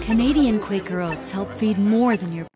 Canadian Quaker oats help feed more than your.